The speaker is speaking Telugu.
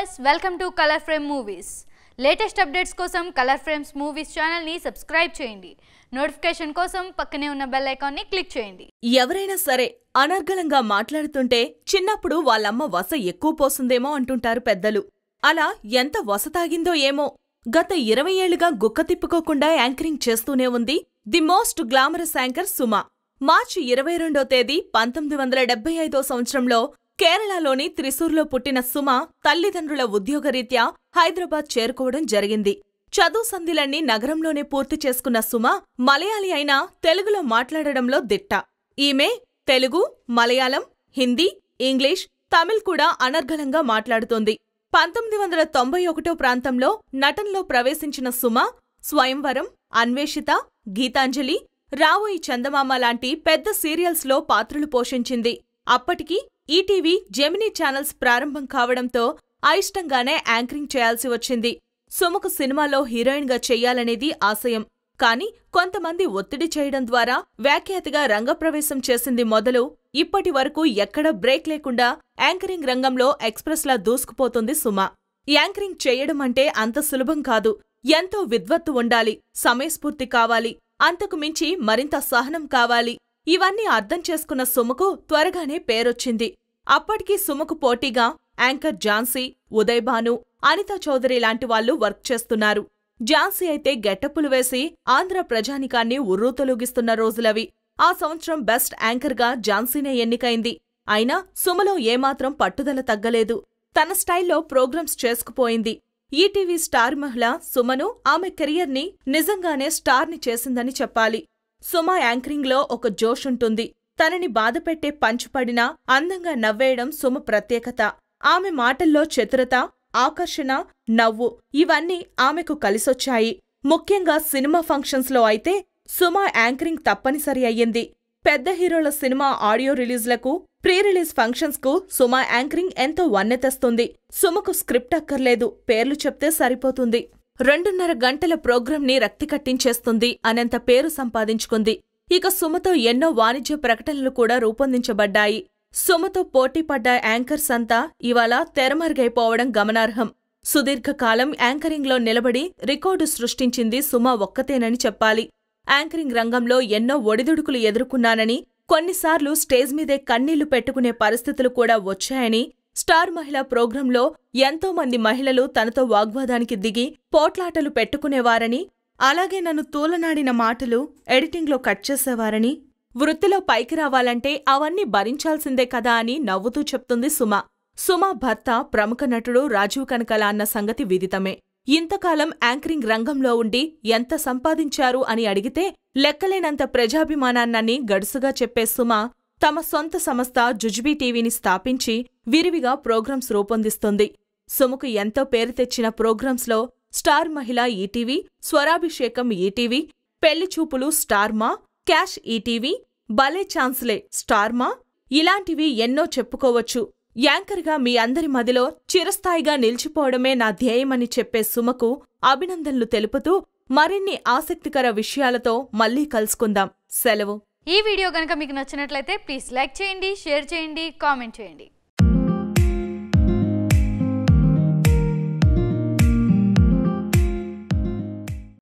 Viewers welcome to Colour Frame Movies latest updates కోసం కలర్ ఫ్రేమ్స్ మూవీస్ ఛానల్ని సబ్స్క్రైబ్ చేయండి నోటిఫికేషన్ కోసం పక్కనే ఉన్న బెల్ ఐకాన్ని క్లిక్ చేయండి ఎవరైనా సరే అనర్గళంగా మాట్లాడుతుంటే చిన్నప్పుడు వాళ్ళమ్మ వస ఎక్కువ పోస్తుందేమో అంటుంటారు పెద్దలు. అలా ఎంత వస తాగిందో ఏమో. గత ఇరవై ఏళ్ళుగా గుక్క తిప్పుకోకుండా యాంకరింగ్ చేస్తూనే ఉంది the most glamorous anchor Suma. మార్చి ఇరవై రెండో తేదీ పంతొమ్మిది వందల డెబ్బై ఐదో సంవత్సరంలో కేరళలోని త్రిశూర్లో పుట్టిన సుమ తల్లిదండ్రుల ఉద్యోగరీత్యా హైదరాబాద్ చేరుకోవడం జరిగింది. చదువు సంధిలన్నీ నగరంలోనే పూర్తి చేసుకున్న సుమ మలయాళీ అయినా తెలుగులో మాట్లాడడంలో దిట్ట. ఈమె తెలుగు మలయాళం హిందీ ఇంగ్లీష్ తమిళ్ కూడా అనర్గళంగా మాట్లాడుతోంది. పంతొమ్మిది వందల తొంభై ఒకటో ప్రాంతంలో నటనలో ప్రవేశించిన సుమ స్వయంవరం అన్వేషిత గీతాంజలి రావోయి చందమామ లాంటి పెద్ద సీరియల్స్లో పాత్రలు పోషించింది. అప్పటికి ఈటీవీ జెమినీ ఛానల్స్ ప్రారంభం కావడంతో అయిష్టంగానే యాంకరింగ్ చేయాల్సి వచ్చింది. సుమకు సినిమాలో హీరోయిన్గా చెయ్యాలనేది ఆశయం. కాని కొంతమంది ఒత్తిడి చేయడం ద్వారా వ్యాఖ్యాతిగా రంగప్రవేశం చేసింది మొదలు ఇప్పటి వరకు ఎక్కడ బ్రేక్ లేకుండా యాంకరింగ్ రంగంలో ఎక్స్ప్రెస్లా దూసుకుపోతుంది సుమ. యాంకరింగ్ చేయడం అంటే అంత సులభం కాదు. ఎంతో విద్వత్తు ఉండాలి. సమయస్ఫూర్తి కావాలి. అంతకు మించి మరింత సహనం కావాలి. ఇవన్నీ అర్థం చేసుకున్న సుమకు త్వరగానే పేరొచ్చింది. అప్పటికి సుమకు పోటీగా యాంకర్ ఝాన్సీ ఉదయ్ భాను అనితా చౌదరి లాంటి వాళ్ళు వర్క్ చేస్తున్నారు. ఝాన్సీ అయితే గెట్టప్పులు వేసి ఆంధ్ర ప్రజానికాన్ని ఉర్రూతలూగిస్తున్న రోజులవి. ఆ సంవత్సరం బెస్ట్ యాంకర్గా ఝాన్సీనే ఎన్నికైంది. అయినా సుమలో ఏమాత్రం పట్టుదల తగ్గలేదు. తన స్టైల్లో ప్రోగ్రామ్స్ చేసుకుపోయింది. ఈటీవీ స్టార్ మహిళ సుమను ఆమె కెరియర్ని నిజంగానే స్టార్ని చేసిందని చెప్పాలి. సుమ యాంకరింగ్లో ఒక జోష్ ఉంటుంది. తనని బాధపెట్టే పంచుపడినా అందంగా నవ్వేయడం సుమ ప్రత్యేకత. ఆమె మాటల్లో చతురత ఆకర్షణ నవ్వు ఇవన్నీ ఆమెకు కలిసొచ్చాయి. ముఖ్యంగా సినిమా ఫంక్షన్స్లో అయితే సుమ యాంకరింగ్ తప్పనిసరి అయ్యింది. పెద్ద హీరోల సినిమా ఆడియో రిలీజ్లకు ప్రీ రిలీజ్ ఫంక్షన్స్కు సుమ యాంకరింగ్ ఎంతో వన్నెతెస్తుంది. సుమకు స్క్రిప్ట్ అక్కర్లేదు పేర్లు చెప్తే సరిపోతుంది. రెండున్నర గంటల ప్రోగ్రాంని రక్తి కట్టించేస్తుంది అనంత పేరు సంపాదించుకుంది. ఇక సుమతో ఎన్నో వాణిజ్య ప్రకటనలు కూడా రూపొందించబడ్డాయి. సుమతో పోటీపడ్డ యాంకర్స్ అంతా ఇవాళ తెరమరుగైపోవడం గమనార్హం. సుదీర్ఘకాలం యాంకరింగ్లో నిలబడి రికార్డు సృష్టించింది సుమ ఒక్కతేనని చెప్పాలి. యాంకరింగ్ రంగంలో ఎన్నో ఒడిదుడుకులు ఎదుర్కొన్నానని కొన్నిసార్లు స్టేజ్ మీదే కన్నీళ్ళు పెట్టుకునే పరిస్థితులు కూడా వచ్చాయని స్టార్ మహిళా ప్రోగ్రాంలో ఎంతో మంది మహిళలు తనతో వాగ్వాదానికి దిగి పోట్లాటలు పెట్టుకునేవారని అలాగే నన్ను తూలనాడిన మాటలు ఎడిటింగ్లో కట్ చేసేవారని వృత్తిలో పైకి రావాలంటే అవన్నీ భరించాల్సిందే కదా అని నవ్వుతూ చెప్తుంది సుమ. సుమ భర్త ప్రముఖ నటుడు రాజీవ్ కనకల అన్న సంగతి విదితమే. ఇంతకాలం యాంకరింగ్ రంగంలో ఉండి ఎంత సంపాదించారు అని అడిగితే లెక్కలేనంత ప్రజాభిమానాన్నని గడుసుగా చెప్పే సుమ తమ సొంత సంస్థ జుజ్బీ టీవీని స్థాపించి విరివిగా ప్రోగ్రామ్స్ రూపొందిస్తుంది. సుమకు ఎంతో పేరు తెచ్చిన ప్రోగ్రామ్స్లో స్టార్ మహిళ ఈటీవీ స్వరాభిషేకం ఈటీవీ పెళ్ళి చూపులు స్టార్మా క్యాష్ ఈటీవీ భలే ఛాన్స్లే స్టార్మా ఇలాంటివి ఎన్నో చెప్పుకోవచ్చు. యాంకర్గా మీ అందరి మదిలో చిరస్థాయిగా నిలిచిపోవడమే నా ధ్యేయమని చెప్పే సుమకు అభినందనలు తెలుపుతూ మరిన్ని ఆసక్తికర విషయాలతో మళ్ళీ కలుసుకుందాం. సెలవు. ఈ వీడియో కనుక మీకు నచ్చినట్లయితే ప్లీజ్ లైక్ చేయండి షేర్ చేయండి కామెంట్ చేయండి.